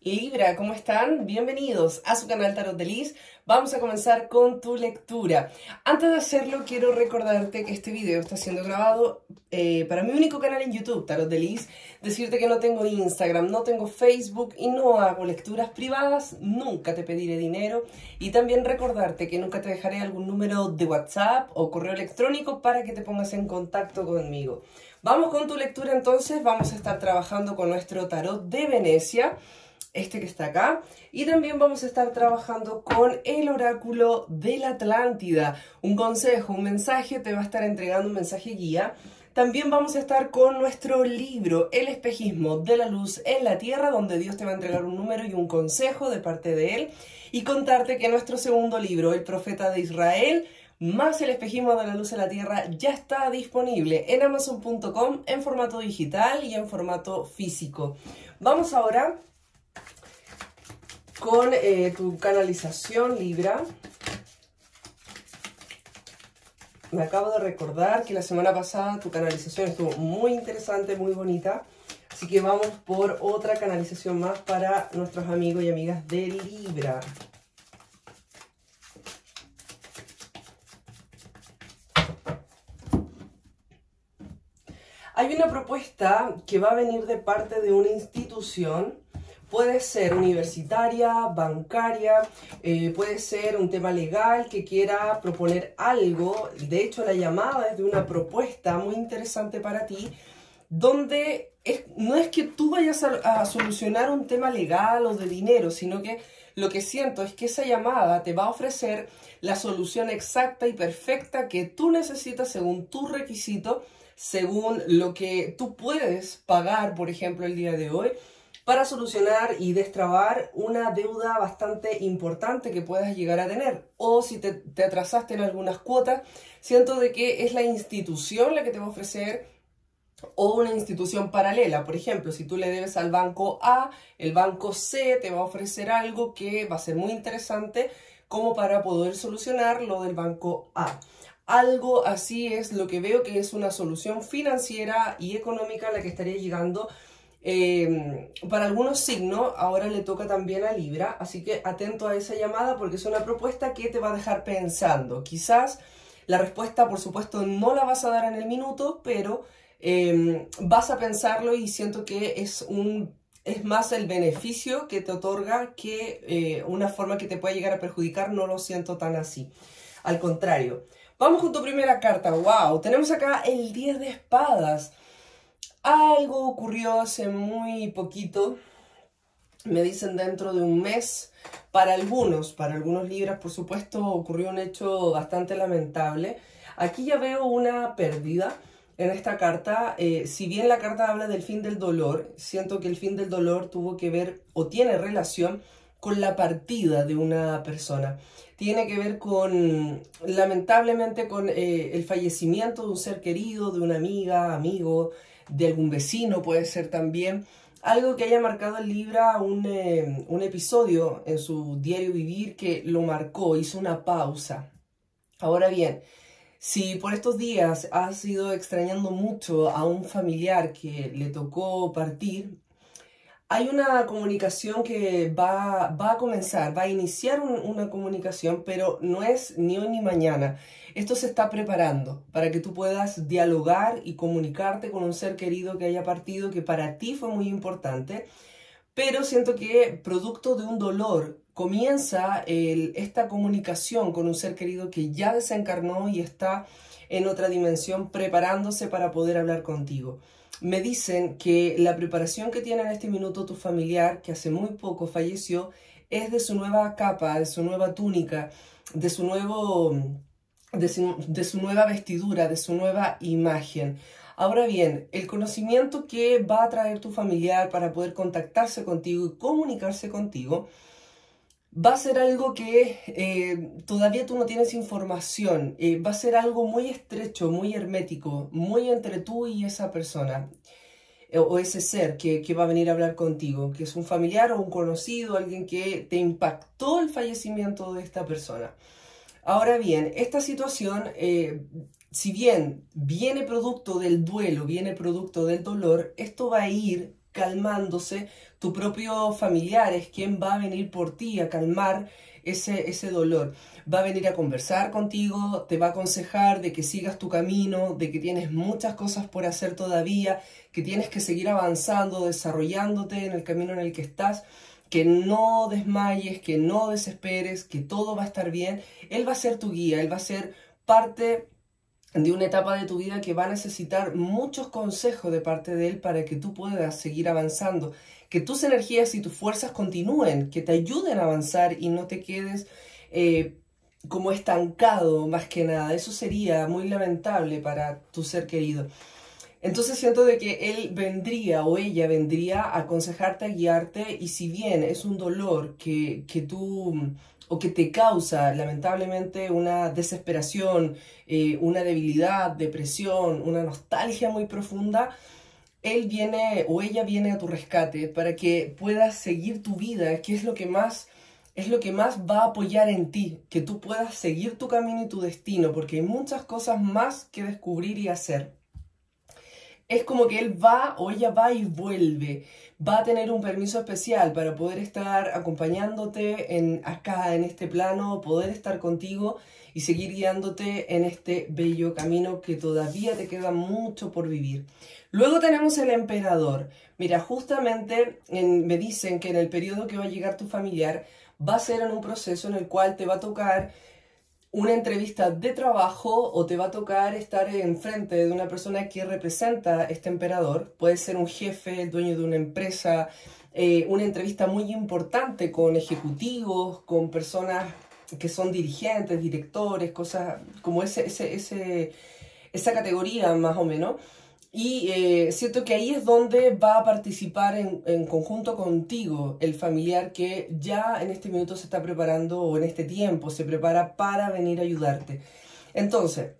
Libra, ¿cómo están? Bienvenidos a su canal Tarot de Liz. Vamos a comenzar con tu lectura. Antes de hacerlo, quiero recordarte que este video está siendo grabado eh, para mi único canal en YouTube, Tarot de Liz. Decirte que no tengo Instagram, no tengo Facebook y no hago lecturas privadas. Nunca te pediré dinero. Y también recordarte que nunca te dejaré algún número de WhatsApp o correo electrónico para que te pongas en contacto conmigo. Vamos con tu lectura entonces. Vamos a estar trabajando con nuestro tarot de Venecia este que está acá. Y también vamos a estar trabajando con el oráculo de la Atlántida. Un consejo, un mensaje, te va a estar entregando un mensaje guía. También vamos a estar con nuestro libro, El espejismo de la luz en la tierra, donde Dios te va a entregar un número y un consejo de parte de Él. Y contarte que nuestro segundo libro, El profeta de Israel, más el espejismo de la luz en la tierra, ya está disponible en amazon.com en formato digital y en formato físico. Vamos ahora con eh, tu canalización Libra. Me acabo de recordar que la semana pasada tu canalización estuvo muy interesante, muy bonita. Así que vamos por otra canalización más para nuestros amigos y amigas de Libra. Hay una propuesta que va a venir de parte de una institución Puede ser universitaria, bancaria, eh, puede ser un tema legal que quiera proponer algo. De hecho, la llamada es de una propuesta muy interesante para ti, donde no es que tú vayas a, a solucionar un tema legal o de dinero, sino que lo que siento es que esa llamada te va a ofrecer la solución exacta y perfecta que tú necesitas según tu requisito, según lo que tú puedes pagar, por ejemplo, el día de hoy para solucionar y destrabar una deuda bastante importante que puedas llegar a tener. O si te, atrasaste en algunas cuotas, siento de que es la institución la que te va a ofrecer o una institución paralela. Por ejemplo, si tú le debes al banco A, el banco C te va a ofrecer algo que va a ser muy interesante como para poder solucionar lo del banco A. Algo así es lo que veo que es una solución financiera y económica a la que estaría llegando Em, para algunos signos, ahora le toca también a Libra, así que atento a esa llamada porque es una propuesta que te va a dejar pensando. Quizás la respuesta, por supuesto, no la vas a dar en el minuto, pero em, vas a pensarlo y siento que es un es más el beneficio que te otorga que eh, una forma que te pueda llegar a perjudicar, no lo siento tan así. Al contrario. Vamos con tu primera carta. ¡Wow! Tenemos acá el 10 de espadas. Algo ocurrió hace muy poquito, me dicen dentro de un mes. Para algunos, para algunos libras, por supuesto, ocurrió un hecho bastante lamentable. Aquí ya veo una pérdida en esta carta. Eh, si bien la carta habla del fin del dolor, siento que el fin del dolor tuvo que ver o tiene relación con la partida de una persona. Tiene que ver con, lamentablemente, con eh, el fallecimiento de un ser querido, de una amiga, amigo, de algún vecino, puede ser también algo que haya marcado en Libra un, eh, un episodio en su diario vivir que lo marcó, hizo una pausa. Ahora bien, si por estos días has ido extrañando mucho a un familiar que le tocó partir, hay una comunicación que va, a comenzar, va a iniciar una comunicación, pero no es ni hoy ni mañana. Esto se está preparando para que tú puedas dialogar y comunicarte con un ser querido que haya partido, que para ti fue muy importante, pero siento que producto de un dolor comienza esta comunicación con un ser querido que ya desencarnó y está en otra dimensión preparándose para poder hablar contigo me dicen que la preparación que tiene en este minuto tu familiar, que hace muy poco falleció, es de su nueva capa, de su nueva túnica, de su nuevo de su, nueva vestidura, de su nueva imagen. Ahora bien, el conocimiento que va a traer tu familiar para poder contactarse contigo y comunicarse contigo va a ser algo que eh, todavía tú no tienes información, eh, va a ser algo muy estrecho, muy hermético, muy entre tú y esa persona eh, o ese ser que, que, va a venir a hablar contigo, que es un familiar o un conocido, alguien que te impactó el fallecimiento de esta persona. Ahora bien, esta situación, si bien viene producto del duelo, viene producto del dolor, esto va a ir calmándose, tu propio familiar es quien va a venir por ti a calmar ese, ese dolor. Va a venir a conversar contigo, te va a aconsejar de que sigas tu camino, de que tienes muchas cosas por hacer todavía, que tienes que seguir avanzando, desarrollándote en el camino en el que estás que no desmayes, que no desesperes, que todo va a estar bien. Él va a ser tu guía, Él va a ser parte de una etapa de tu vida que va a necesitar muchos consejos de parte de Él para que tú puedas seguir avanzando, que tus energías y tus fuerzas continúen, que te ayuden a avanzar y no te quedes eh, como estancado más que nada. Eso sería muy lamentable para tu ser querido. Entonces siento de que él vendría o ella vendría a aconsejarte, a guiarte y si bien es un dolor que, que tú o que te causa lamentablemente una desesperación, eh, una debilidad, depresión, una nostalgia muy profunda, él viene o ella viene a tu rescate para que puedas seguir tu vida, que es lo que más es lo que más va a apoyar en ti, que tú puedas seguir tu camino y tu destino, porque hay muchas cosas más que descubrir y hacer es como que él va o ella va y vuelve. Va a tener un permiso especial para poder estar acompañándote en acá, en este plano, poder estar contigo y seguir guiándote en este bello camino que todavía te queda mucho por vivir. Luego tenemos el emperador. Mira, justamente me dicen que en el periodo que va a llegar tu familiar va a ser en un proceso en el cual te va a tocar una entrevista de trabajo o te va a tocar estar enfrente de una persona que representa este emperador. Puede ser un jefe, dueño de una empresa, eh, una entrevista muy importante con ejecutivos, con personas que son dirigentes, directores, cosas como ese, ese, ese, esa categoría más o menos. Y eh, siento que ahí es donde va a participar en, conjunto contigo el familiar que ya en este minuto se está preparando o en este tiempo se prepara para venir a ayudarte. Entonces,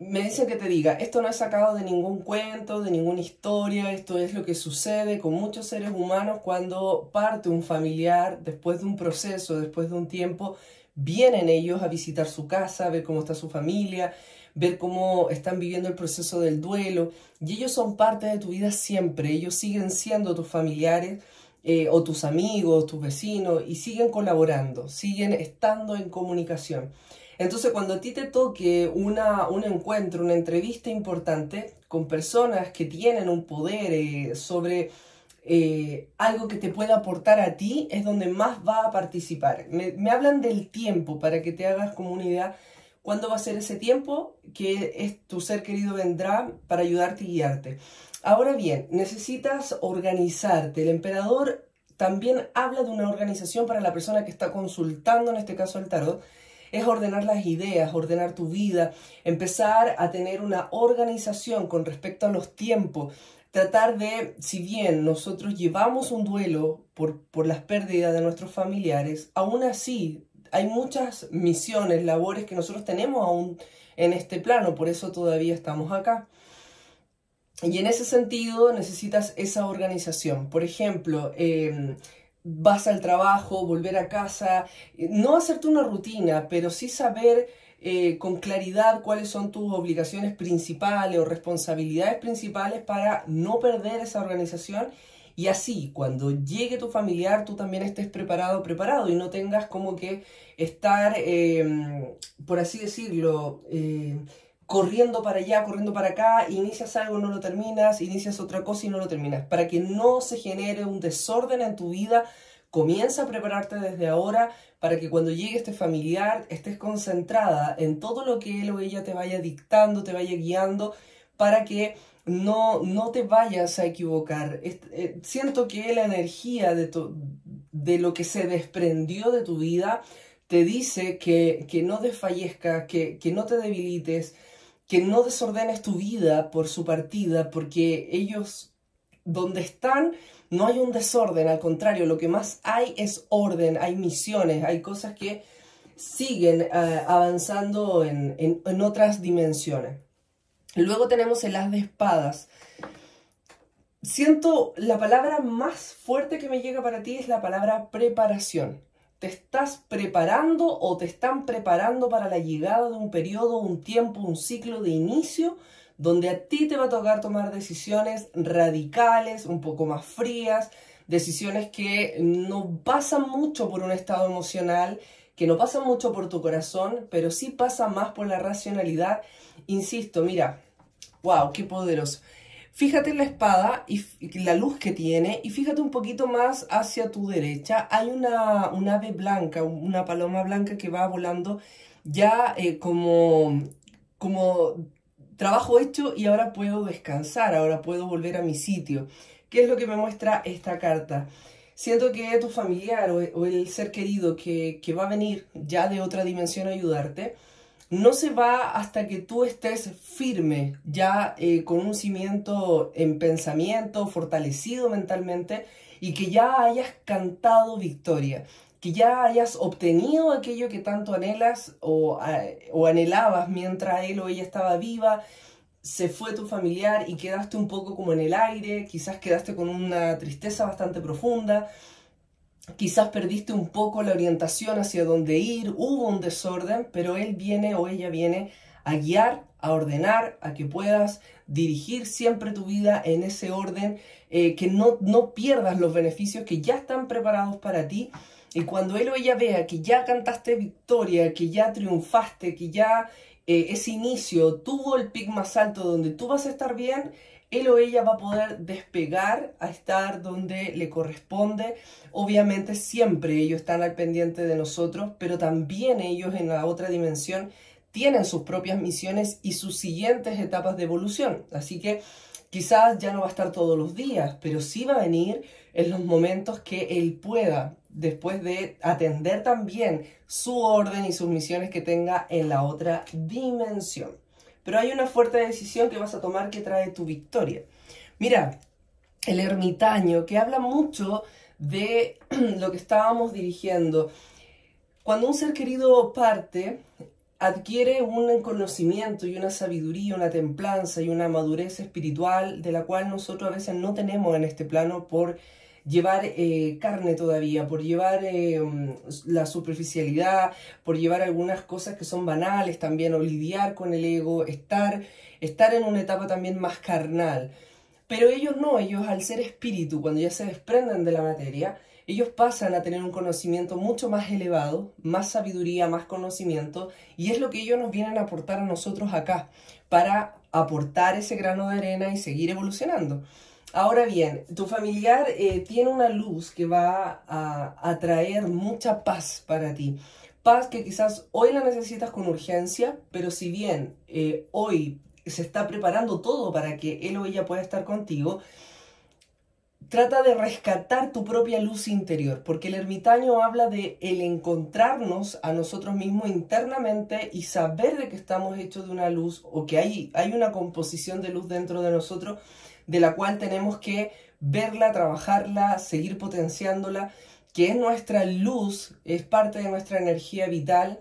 me dicen que te diga, esto no es sacado de ningún cuento, de ninguna historia, esto es lo que sucede con muchos seres humanos cuando parte un familiar después de un proceso, después de un tiempo, vienen ellos a visitar su casa, a ver cómo está su familia, ver cómo están viviendo el proceso del duelo. Y ellos son parte de tu vida siempre, ellos siguen siendo tus familiares eh, o tus amigos, tus vecinos, y siguen colaborando, siguen estando en comunicación. Entonces, cuando a ti te toque una, un encuentro, una entrevista importante con personas que tienen un poder eh, sobre eh, algo que te pueda aportar a ti, es donde más va a participar. Me, me hablan del tiempo para que te hagas como una idea ¿Cuándo va a ser ese tiempo que es, tu ser querido vendrá para ayudarte y guiarte? Ahora bien, necesitas organizarte. El emperador también habla de una organización para la persona que está consultando, en este caso el tarot, es ordenar las ideas, ordenar tu vida, empezar a tener una organización con respecto a los tiempos, tratar de, si bien nosotros llevamos un duelo por, por las pérdidas de nuestros familiares, aún así hay muchas misiones, labores que nosotros tenemos aún en este plano, por eso todavía estamos acá. Y en ese sentido necesitas esa organización. Por ejemplo, em, vas al trabajo, volver a casa, no hacerte una rutina, pero sí saber eh, con claridad cuáles son tus obligaciones principales o responsabilidades principales para no perder esa organización y así, cuando llegue tu familiar, tú también estés preparado, preparado y no tengas como que estar, em, por así decirlo, eh, corriendo para allá, corriendo para acá, inicias algo, no lo terminas, inicias otra cosa y no lo terminas. Para que no se genere un desorden en tu vida, comienza a prepararte desde ahora para que cuando llegue este familiar estés concentrada en todo lo que él o ella te vaya dictando, te vaya guiando, para que no, no te vayas a equivocar. Eh, siento que la energía de, de lo que se desprendió de tu vida te dice que, no desfallezcas, que, que no te debilites, que no desordenes tu vida por su partida, porque ellos, donde están, no hay un desorden, al contrario, lo que más hay es orden, hay misiones, hay cosas que siguen eh, avanzando en, en otras dimensiones. Luego tenemos el as de espadas. Siento la palabra más fuerte que me llega para ti es la palabra preparación. ¿Te estás preparando o te están preparando para la llegada de un periodo, un tiempo, un ciclo de inicio donde a ti te va a tocar tomar decisiones radicales, un poco más frías, decisiones que no pasan mucho por un estado emocional, que no pasan mucho por tu corazón, pero sí pasan más por la racionalidad. Insisto, mira, wow, qué poderoso. Fíjate en la espada y la luz que tiene y fíjate un poquito más hacia tu derecha. Hay una, ave blanca, una paloma blanca que va volando ya eh, como, como trabajo hecho y ahora puedo descansar, ahora puedo volver a mi sitio. ¿Qué es lo que me muestra esta carta? Siento que tu familiar o, el ser querido que, que va a venir ya de otra dimensión a ayudarte, no se va hasta que tú estés firme, ya eh, con un cimiento en pensamiento, fortalecido mentalmente y que ya hayas cantado victoria, que ya hayas obtenido aquello que tanto anhelas o, o anhelabas mientras él o ella estaba viva, se fue tu familiar y quedaste un poco como en el aire, quizás quedaste con una tristeza bastante profunda, quizás perdiste un poco la orientación hacia dónde ir, hubo un desorden, pero él viene o ella viene a guiar, a ordenar, a que puedas dirigir siempre tu vida en ese orden, eh, que no, no pierdas los beneficios que ya están preparados para ti. Y cuando él o ella vea que ya cantaste victoria, que ya triunfaste, que ya eh, ese inicio tuvo el pic más alto donde tú vas a estar bien, él o ella va a poder despegar a estar donde le corresponde. Obviamente siempre ellos están al pendiente de nosotros, pero también ellos en la otra dimensión tienen sus propias misiones y sus siguientes etapas de evolución. Así que quizás ya no va a estar todos los días, pero sí va a venir en los momentos que él pueda, después de atender también su orden y sus misiones que tenga en la otra dimensión pero hay una fuerte decisión que vas a tomar que trae tu victoria. Mira, el ermitaño, que habla mucho de lo que estábamos dirigiendo. Cuando un ser querido parte, adquiere un conocimiento y una sabiduría, una templanza y una madurez espiritual de la cual nosotros a veces no tenemos en este plano por llevar eh, carne todavía, por llevar eh, la superficialidad, por llevar algunas cosas que son banales también, o lidiar con el ego, estar, estar en una etapa también más carnal. Pero ellos no, ellos al ser espíritu, cuando ya se desprenden de la materia, ellos pasan a tener un conocimiento mucho más elevado, más sabiduría, más conocimiento, y es lo que ellos nos vienen a aportar a nosotros acá, para aportar ese grano de arena y seguir evolucionando. Ahora bien, tu familiar eh, tiene una luz que va a, traer mucha paz para ti. Paz que quizás hoy la necesitas con urgencia, pero si bien eh, hoy se está preparando todo para que él o ella pueda estar contigo, trata de rescatar tu propia luz interior, porque el ermitaño habla de el encontrarnos a nosotros mismos internamente y saber de que estamos hechos de una luz o que hay, hay una composición de luz dentro de nosotros de la cual tenemos que verla, trabajarla, seguir potenciándola, que es nuestra luz, es parte de nuestra energía vital,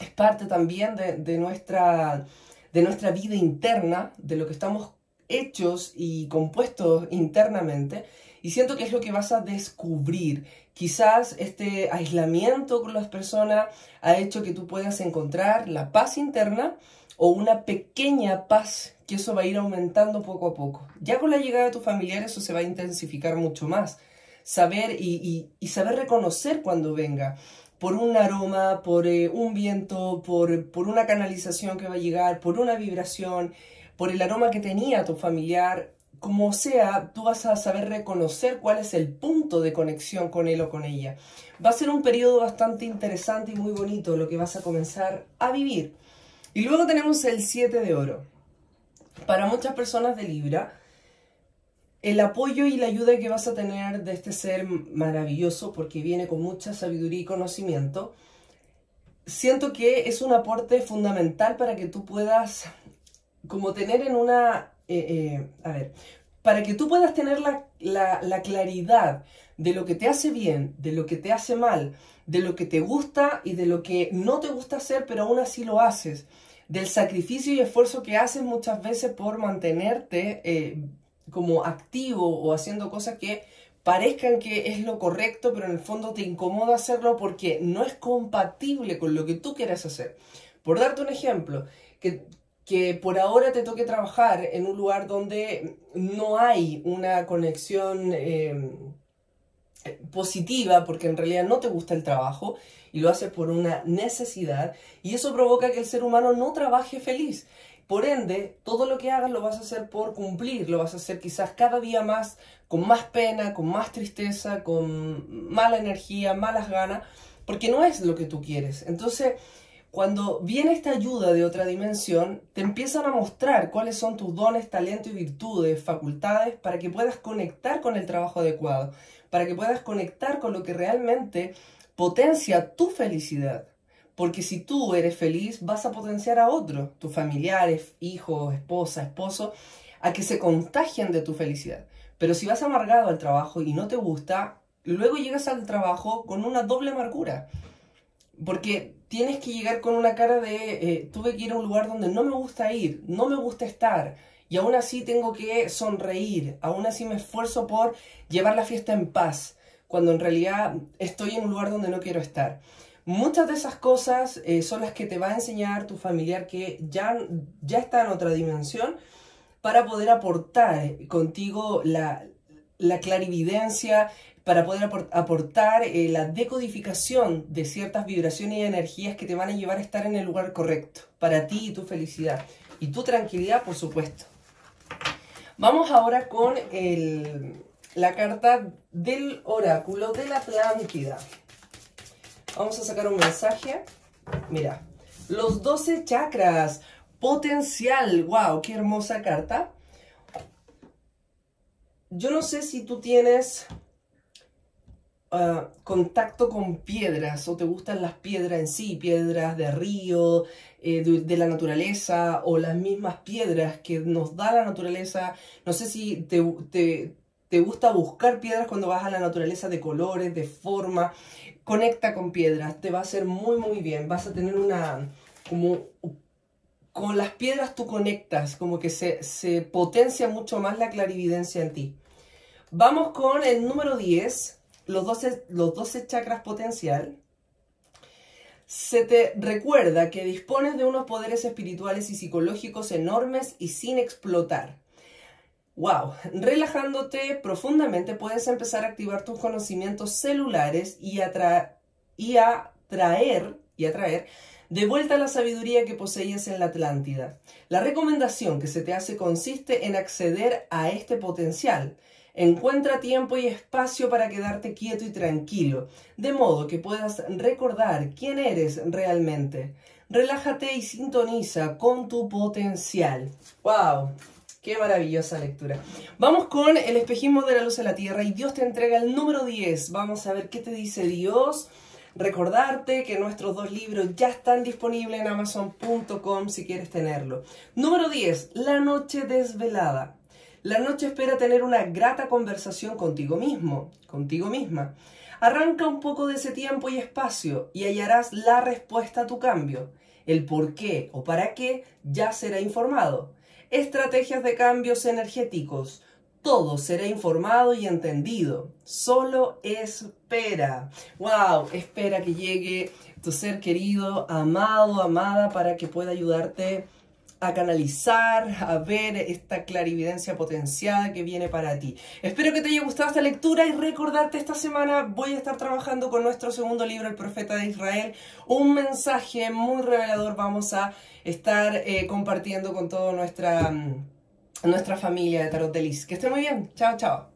es parte también de, nuestra, de nuestra vida interna, de lo que estamos hechos y compuestos internamente. Y siento que es lo que vas a descubrir. Quizás este aislamiento con las personas ha hecho que tú puedas encontrar la paz interna o una pequeña paz que eso va a ir aumentando poco a poco. Ya con la llegada de tu familiar eso se va a intensificar mucho más. Saber y, saber reconocer cuando venga por un aroma, por eh, un viento, por, por una canalización que va a llegar, por una vibración, por el aroma que tenía tu familiar, como sea, tú vas a saber reconocer cuál es el punto de conexión con él o con ella. Va a ser un periodo bastante interesante y muy bonito lo que vas a comenzar a vivir. Y luego tenemos el 7 de oro. Para muchas personas de Libra, el apoyo y la ayuda que vas a tener de este ser maravilloso, porque viene con mucha sabiduría y conocimiento, siento que es un aporte fundamental para que tú puedas, como tener en una, eh, eh, a ver, para que tú puedas tener la, la claridad de lo que te hace bien, de lo que te hace mal, de lo que te gusta y de lo que no te gusta hacer, pero aún así lo haces del sacrificio y esfuerzo que haces muchas veces por mantenerte eh, como activo o haciendo cosas que parezcan que es lo correcto, pero en el fondo te incomoda hacerlo porque no es compatible con lo que tú quieres hacer. Por darte un ejemplo, que que por ahora te toque trabajar en un lugar donde no hay una conexión eh, positiva, porque en realidad no te gusta el trabajo y lo haces por una necesidad, y eso provoca que el ser humano no trabaje feliz. Por ende, todo lo que hagas lo vas a hacer por cumplir, lo vas a hacer quizás cada día más, con más pena, con más tristeza, con mala energía, malas ganas, porque no es lo que tú quieres. Entonces, cuando viene esta ayuda de otra dimensión, te empiezan a mostrar cuáles son tus dones, talentos y virtudes, facultades, para que puedas conectar con el trabajo adecuado, para que puedas conectar con lo que realmente potencia tu felicidad. Porque si tú eres feliz, vas a potenciar a otros, tus familiares, hijos, esposa, esposo, a que se contagien de tu felicidad. Pero si vas amargado al trabajo y no te gusta, luego llegas al trabajo con una doble amargura. Porque tienes que llegar con una cara de eh, tuve que ir a un lugar donde no me gusta ir, no me gusta estar, y aún así tengo que sonreír, aún así me esfuerzo por llevar la fiesta en paz, cuando en realidad estoy en un lugar donde no quiero estar. Muchas de esas cosas eh, son las que te va a enseñar tu familiar que ya, ya está en otra dimensión para poder aportar contigo la, la clarividencia, para poder aportar eh, la decodificación de ciertas vibraciones y energías que te van a llevar a estar en el lugar correcto, para ti y tu felicidad, y tu tranquilidad, por supuesto. Vamos ahora con la carta del oráculo de la Atlántida. Vamos a sacar un mensaje. Mira, los 12 chakras, potencial, wow, qué hermosa carta. Yo no sé si tú tienes Ah, contacto con piedras o te gustan las piedras en sí, piedras de río, eh, de, la naturaleza o las mismas piedras que nos da la naturaleza. No sé si te, te, te gusta buscar piedras cuando vas a la naturaleza de colores, de forma. Conecta con piedras, te va a hacer muy muy bien. Vas a tener una como con las piedras tú conectas, como que se, se potencia mucho más la clarividencia en ti. Vamos con el número 10, los 12, los 12 chakras potencial, se te recuerda que dispones de unos poderes espirituales y psicológicos enormes y sin explotar. Wow, relajándote profundamente puedes empezar a activar tus conocimientos celulares y, y atraer, y atraer de vuelta la sabiduría que poseías en la Atlántida. La recomendación que se te hace consiste en acceder a este potencial Encuentra tiempo y espacio para quedarte quieto y tranquilo, de modo que puedas recordar quién eres realmente. Relájate y sintoniza con tu potencial. ¡Wow! Qué maravillosa lectura. Vamos con el espejismo de la luz de la tierra y Dios te entrega el número 10. Vamos a ver qué te dice Dios. Recordarte que nuestros dos libros ya están disponibles en amazon.com si quieres tenerlo. Número 10. La noche desvelada. La noche espera tener una grata conversación contigo mismo, contigo misma. Arranca un poco de ese tiempo y espacio y hallarás la respuesta a tu cambio. El por qué o para qué ya será informado. Estrategias de cambios energéticos. Todo será informado y entendido. Solo espera. ¡Wow! Espera que llegue tu ser querido, amado, amada, para que pueda ayudarte a canalizar, a ver esta clarividencia potenciada que viene para ti. Espero que te haya gustado esta lectura y recordarte esta semana voy a estar trabajando con nuestro segundo libro, El Profeta de Israel, un mensaje muy revelador vamos a estar eh, compartiendo con toda nuestra, mm, nuestra familia de Tarot de Liz. Que esté muy bien, chao, chao.